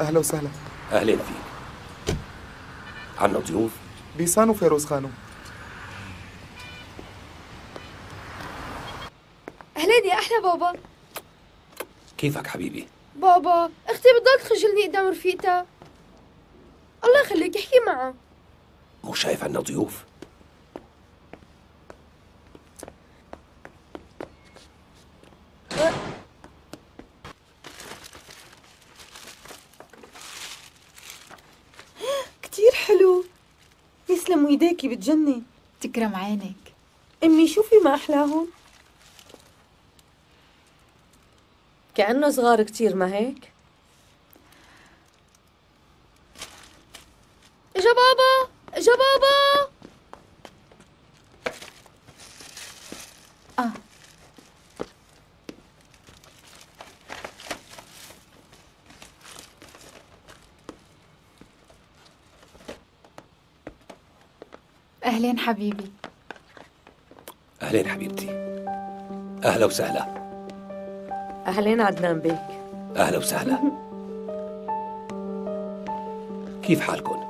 أهلا وسهلا. أهلين فيك. عنا ضيوف. بيسان وفيروز خانم. أهلين يا أحلى بابا. كيفك حبيبي؟ بابا أختي بتضل تخجلني قدام رفيقتها. الله يخليك احكي معها مو شايف عنا ضيوف؟ كتير حلو يسلموا إيديكي بتجنن تكرم عينك. أمي شوفي ما أحلاهم. كأنه صغار كتير ما هيك؟ إجا بابا إجا بابا. أهلين حبيبي. أهلين حبيبتي. أهلا وسهلا. أهلين عدنان بيك. أهلا وسهلا. كيف حالكم؟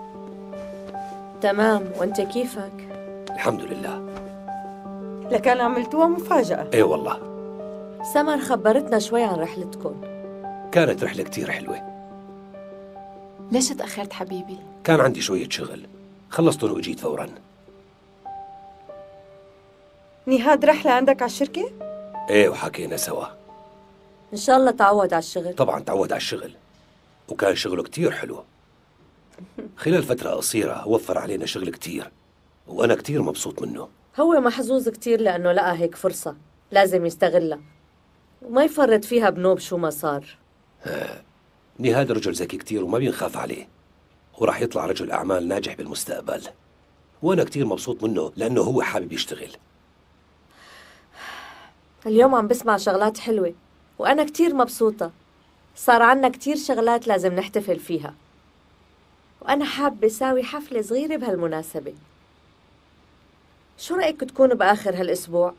تمام. وأنت كيفك؟ الحمد لله. لكان عملتوها مفاجأة. إيه والله. سمر خبرتنا شوي عن رحلتكم كانت رحلة كتير حلوة. ليش تأخرت حبيبي؟ كان عندي شوية شغل. خلصتهم وإجيت فورا. نهاد رحلة عندك على الشركة؟ إيه وحكينا سوا. إن شاء الله تعود على الشغل. طبعا تعود على الشغل. وكان شغله كتير حلو. خلال فترة قصيرة وفر علينا شغل كتير. وأنا كتير مبسوط منه. هو محظوظ كتير لأنه لقى هيك فرصة لازم يستغلها. وما يفرط فيها بنوب شو ما صار. نهاد رجل ذكي كتير وما بينخاف عليه. وراح يطلع رجل أعمال ناجح بالمستقبل. وأنا كتير مبسوط منه لأنه هو حابب يشتغل. اليوم عم بسمع شغلات حلوة وأنا كتير مبسوطة. صار عنا كتير شغلات لازم نحتفل فيها. وأنا حابة ساوي حفلة صغيرة بهالمناسبة. شو رأيك تكون بآخر هالأسبوع؟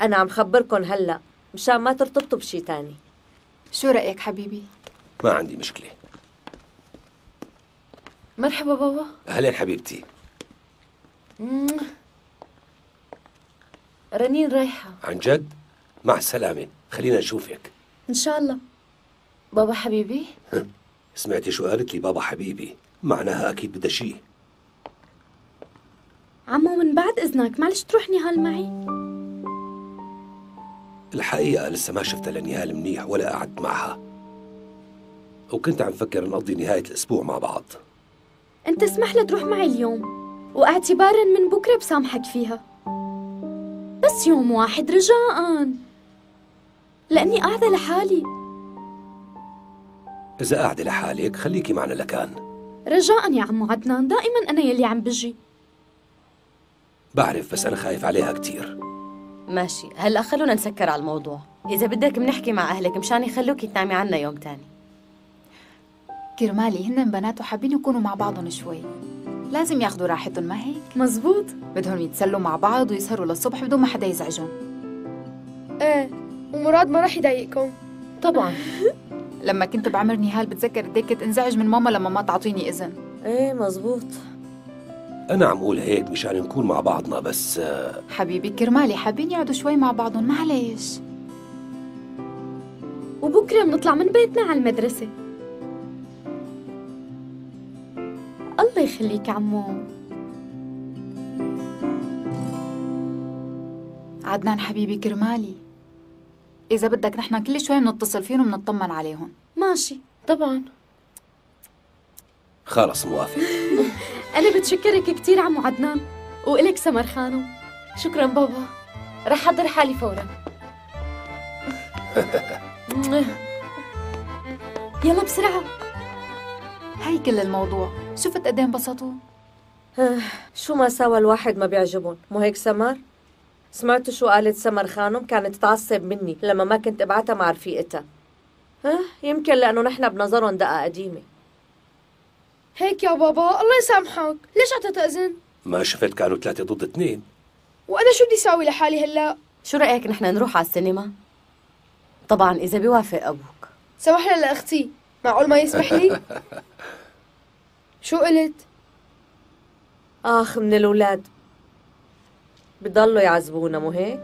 أنا عم خبركن هلأ مشان ما ترتبطوا بشي تاني. شو رأيك حبيبي؟ ما عندي مشكلة. مرحبا بابا. أهلين حبيبتي. رنين رايحة. عن جد؟ مع السلامة. خلينا نشوفك إن شاء الله. بابا حبيبي؟ سمعتي شو قالت لي بابا حبيبي؟ معناها أكيد بدها شيء عمو من بعد إذنك معلش تروح نهال معي؟ الحقيقة لسه ما شفتها لنهال منيح ولا قعدت معها. وكنت عم فكر نقضي نهاية الأسبوع مع بعض. أنت اسمح لها تروح معي اليوم. واعتبارا من بكرة بسامحك فيها. بس يوم واحد رجاء لأني قاعدة لحالي. إذا قاعدة لحالك خليكي معنا لكان. رجاء يا عمو عدنان دائما أنا يلي عم بجي. بعرف بس أنا خايف عليها كتير. ماشي هلأ خلونا نسكر على الموضوع. إذا بدك بنحكي مع أهلك مشان يخلوكي تنامي عنا يوم تاني. كرمالي هن بنات وحابين يكونوا مع بعضهم شوي. لازم ياخذوا راحتهم ما هيك؟ مزبوط. بدهم يتسلوا مع بعض ويسهروا للصبح بدون ما حدا يزعجهم. إيه. ومراد ما راح يضايقكم. طبعا. لما كنت بعمر نهال بتذكر قد إيه كنت انزعج من ماما لما ما تعطيني إذن. إيه مزبوط. أنا عم أقول هيك مشان نكون مع بعضنا بس آه، حبيبي كرمالي حابين يقعدوا شوي مع بعضهم معلش وبكرة بنطلع من بيتنا على المدرسة. الله يخليك عمو. عدنان حبيبي كرمالي. إذا بدك نحن كل شوي بنتصل فيهم وبنطمن عليهم. ماشي طبعا. خلص موافق. أنا بتشكرك كثير عمو عدنان وإلك سمر خانم شكرا بابا. رح أحضر حالي فورا. يلا بسرعة. هي كل الموضوع. شفت قد إيه انبسطوا؟ شو ما سوى الواحد ما بيعجبهم مو هيك سمر؟ سمعتوا شو قالت سمر خانم كانت تعصب مني لما ما كنت ابعتها مع رفيقتها ها يمكن لأنه نحن بنظرهم دقة قديمة هيك يا بابا الله يسامحك ليش أعطيتها إذن؟ ما شفت كانوا ثلاثة ضد اثنين وأنا شو بدي ساوي لحالي هلأ؟ شو رأيك نحن نروح على السينما؟ طبعا إذا بيوافق أبوك سمح لها لأختي معقول ما يسمح لي؟ شو قلت؟ آخ من الأولاد بضلوا يعذبونا مو هيك؟